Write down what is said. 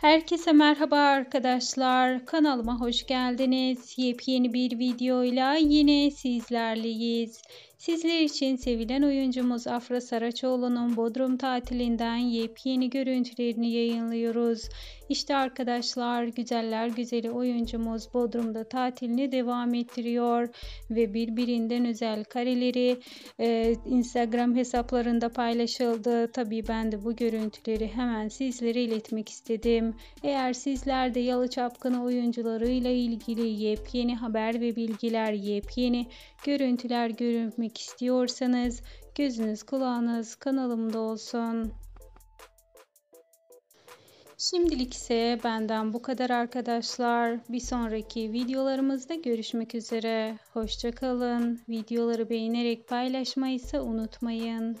Herkese merhaba arkadaşlar. Kanalıma hoş geldiniz. Yepyeni bir videoyla yine sizlerleyiz. Sizler için sevilen oyuncumuz Afra Saraçoğlu'nun Bodrum tatilinden yepyeni görüntülerini yayınlıyoruz. İşte arkadaşlar güzeller güzeli oyuncumuz Bodrum'da tatilini devam ettiriyor ve birbirinden özel kareleri e, Instagram hesaplarında paylaşıldı. Tabii ben de bu görüntüleri hemen sizlere iletmek istedim. Eğer sizler de Yalı Çapkını oyuncularıyla ilgili yepyeni haber ve bilgiler, yepyeni görüntüler görmek istiyorsanız gözünüz kulağınız kanalımda olsun. Şimdilik ise benden bu kadar arkadaşlar. Bir sonraki videolarımızda görüşmek üzere. Hoşçakalın. Videoları beğenerek paylaşmayı ise unutmayın.